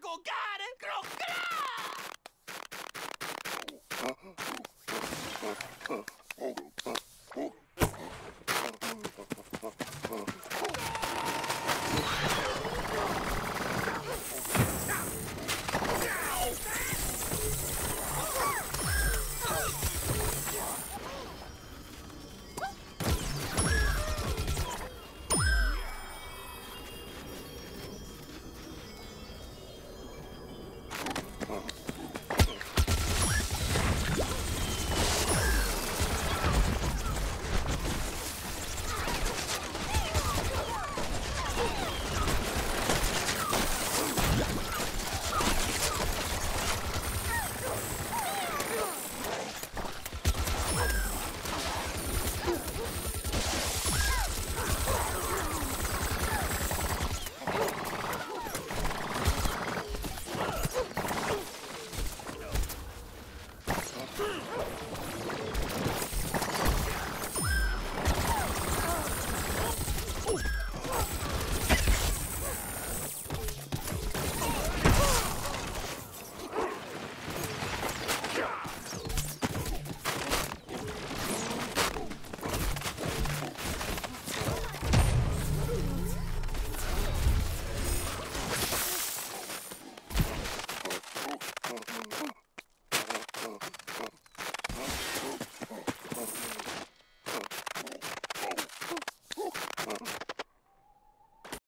Krokare, krokara! Oh!